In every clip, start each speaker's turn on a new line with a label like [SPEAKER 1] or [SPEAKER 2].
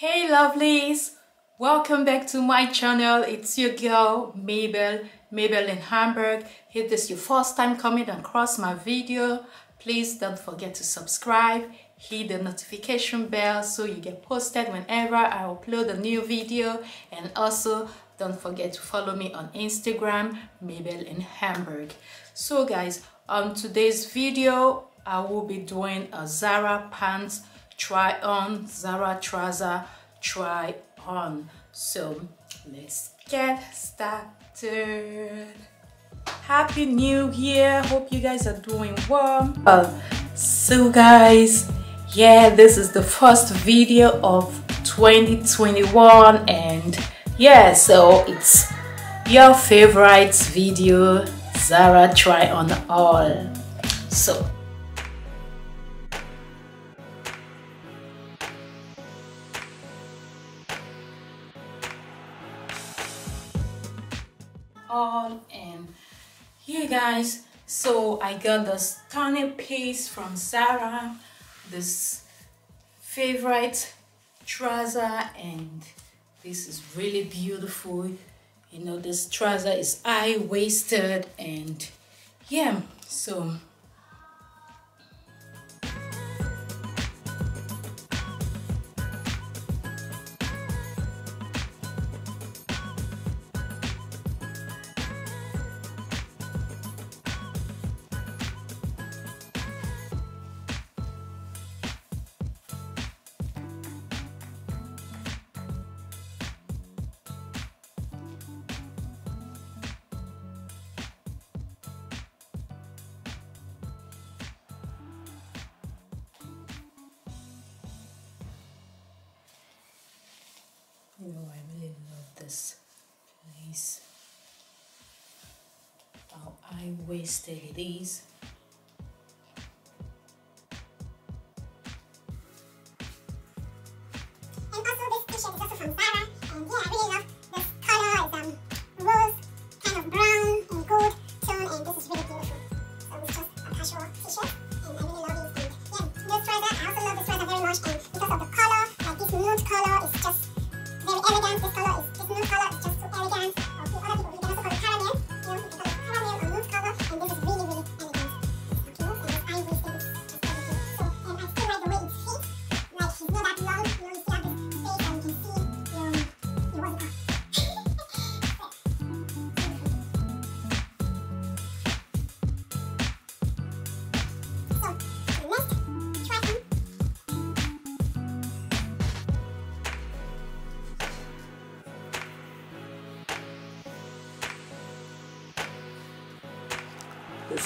[SPEAKER 1] Hey lovelies, welcome back to my channel. It's your girl Mabel, Mabel in Hamburg. If this is your first time coming across my video, please don't forget to subscribe, hit the notification bell so you get posted whenever I upload a new video and also don't forget to follow me on Instagram, Mabel in Hamburg. So guys, on today's video, I will be doing a Zara pants try on Zara trouser try on. So let's get started. Happy new year. Hope you guys are doing well. So guys yeah this is the first video of 2021 and yeah so it's your favorite video Zara try on all. So all and here guys. So I got this stunning piece from Zara this favorite trouser and this is really beautiful. You know this trouser is high-waisted and yeah so know, I really love this lace. How
[SPEAKER 2] um, I wasted is.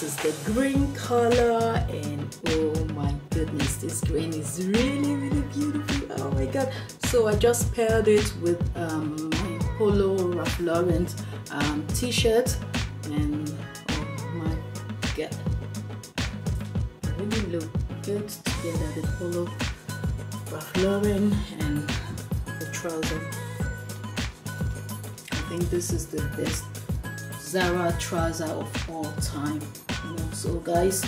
[SPEAKER 2] This is the
[SPEAKER 1] green color and oh my goodness this green is really really beautiful. Oh my god. So I just paired it with um, my polo Ralph Lauren um, t-shirt and oh my god. They really look good together the polo Ralph Lauren and the trouser. I think this is the best Zara trouser of all time. Know, so guys,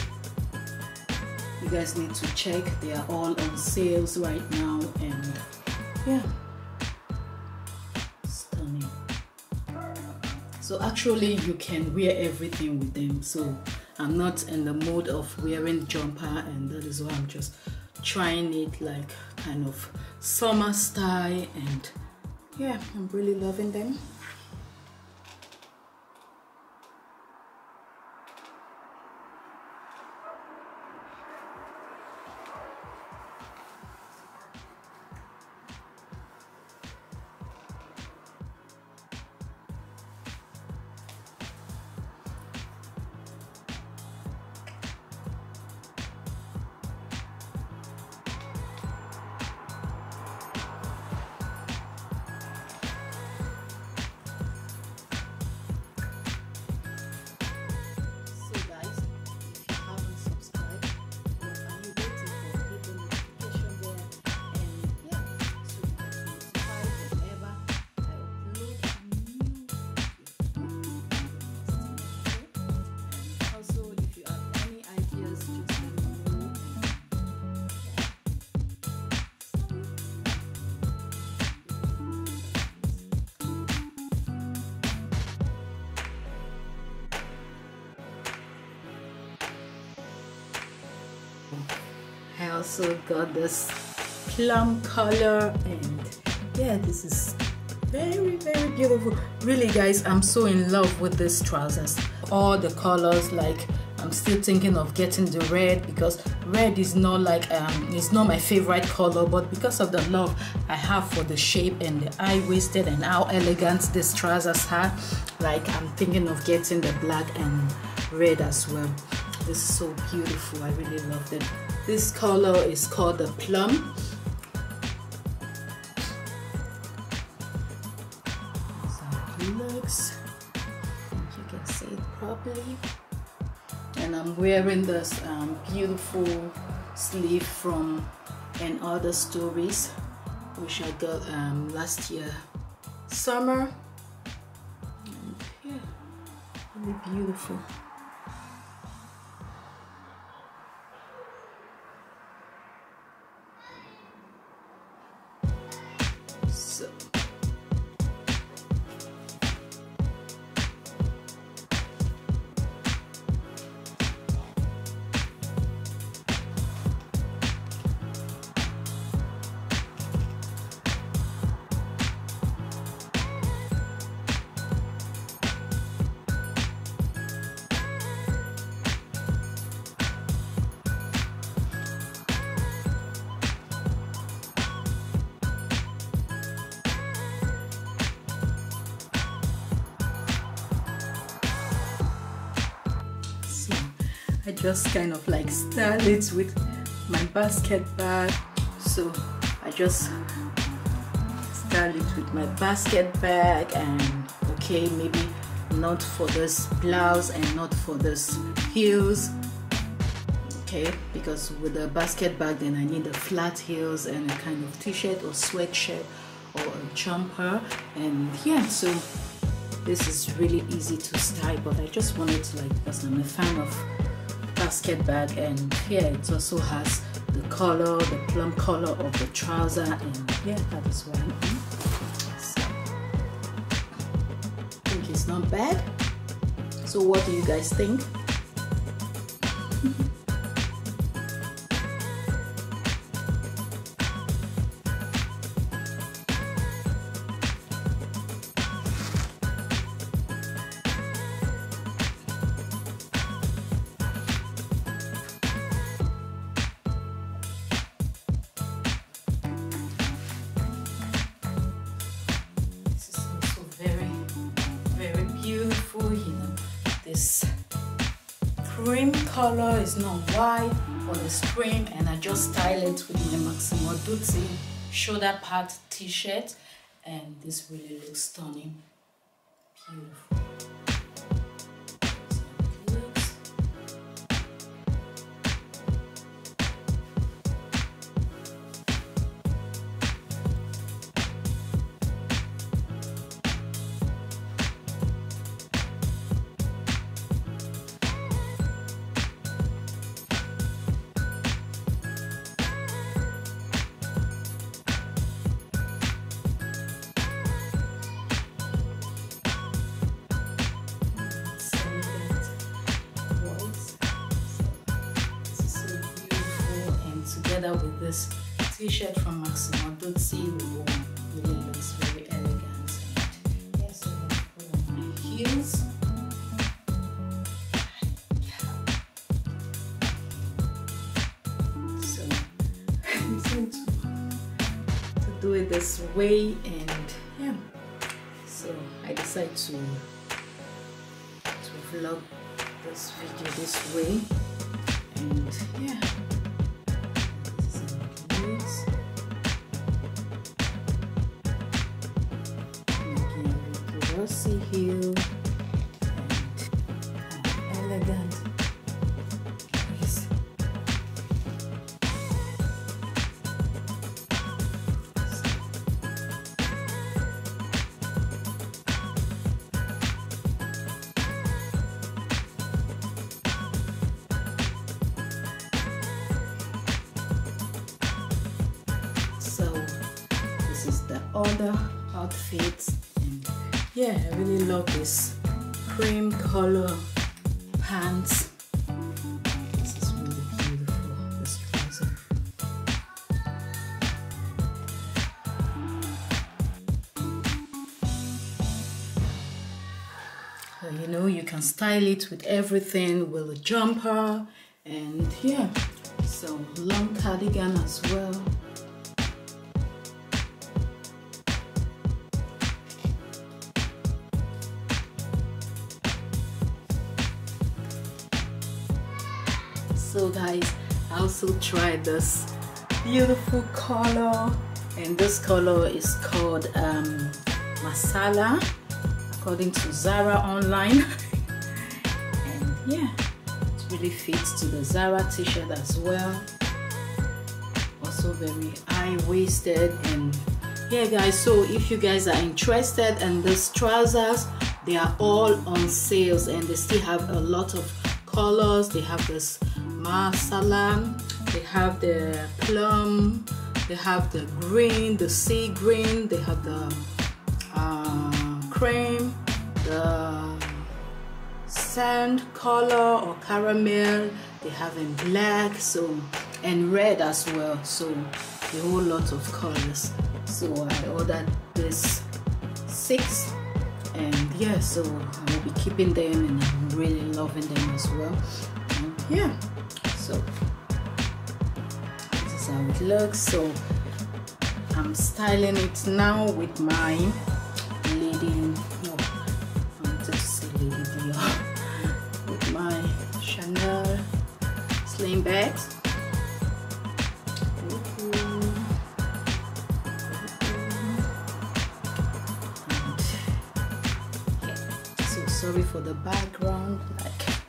[SPEAKER 1] you guys need to check. They are all on sales right now, and yeah, stunning. So actually, you can wear everything with them. So I'm not in the mood of wearing jumper, and that is why I'm just trying it like kind of summer style, and yeah, I'm really loving them. Also got this plum color and yeah this is very very beautiful. Really guys i'm so in love with these trousers. All the colors like i'm still thinking of getting the red because red is not like um it's not my favorite color but because of the love i have for the shape and the high-waisted and how elegant these trousers are like i'm thinking of getting the black and red as well this is so beautiful. I really love it. This color is called the plum. So it looks you can see it properly. And I'm wearing this um, beautiful sleeve from and other stories which I got um, last year summer. Yeah really beautiful coisa. I just kind of like style it with my basket bag. So I just style it with my basket bag and okay maybe not for this blouse and not for this heels okay? Because with a basket bag then I need a flat heels and a kind of t-shirt or sweatshirt or a jumper. And yeah so this is really easy to style but I just wanted to like because I'm a fan of basket bag and here it also has the color the plum color of the trouser and yeah that is why so, I think it's not bad. So what do you guys think this cream color is not white or the spring and I just style it with my Massimo Dutti shoulder pad t-shirt and this really looks stunning. Beautiful together with this t-shirt from Massimo Dutti really looks very elegant. And yes my heels. So I'm going to, to do it this way and yeah. So I decided to to vlog this video this way. And yeah and elegant piece. So this is the other outfits yeah i really love this cream color pants. This is really beautiful, this trouser. You know, you can style it with everything, with a jumper, and yeah. some long cardigan as well. So guys I also tried this beautiful color and this color is called um, Marsala according to Zara online. And yeah it really fits to the Zara t-shirt as well. Also very high-waisted and yeah guys so if you guys are interested in these trousers they are all on sales and they still have a lot of colors. They have this Marsala they have the plum they have the green the sea green they have the uh, cream the sand color or caramel. They have in black so and red as well. So a whole lot of colors. So i ordered this six and yeah so i will be keeping them and i'm really loving them as well. And yeah so this is how it looks. So i'm styling it now with my lady no i lady with my chanel sling so sorry for the background like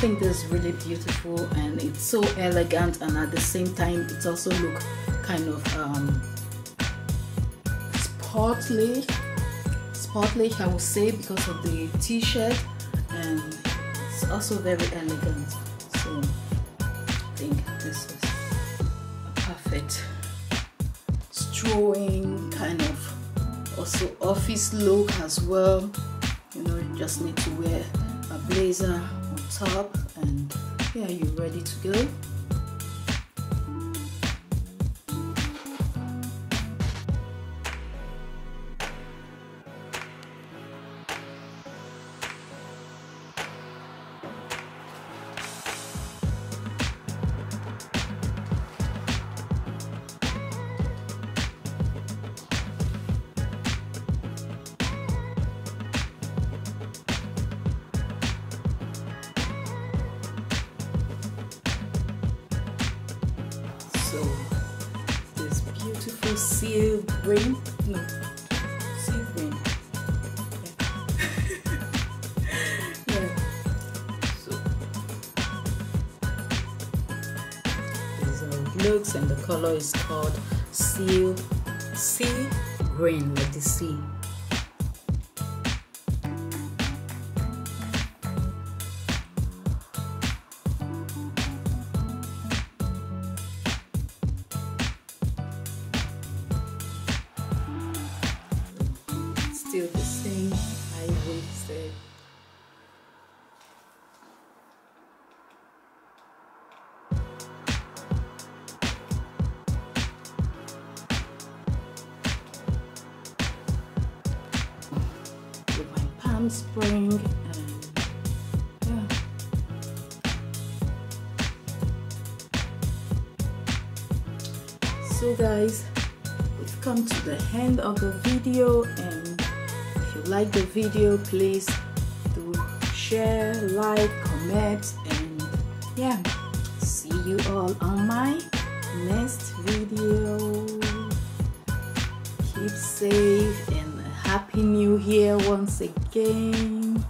[SPEAKER 1] think this is really beautiful and it's so elegant and at the same time it also look kind of um, sportly, sportly I would say because of the t-shirt and it's also very elegant. So I think this is a perfect strolling kind of also office look as well you know you just need to wear a blazer top and yeah you're ready to go green no seal green yeah, yeah. so how it uh, looks and the color is called seal sea green like the sea still the same high waisted with my palm spring so guys we've come to the end of the video and like the video please do share like comment and yeah see you all on my next video. Keep safe and happy new year once again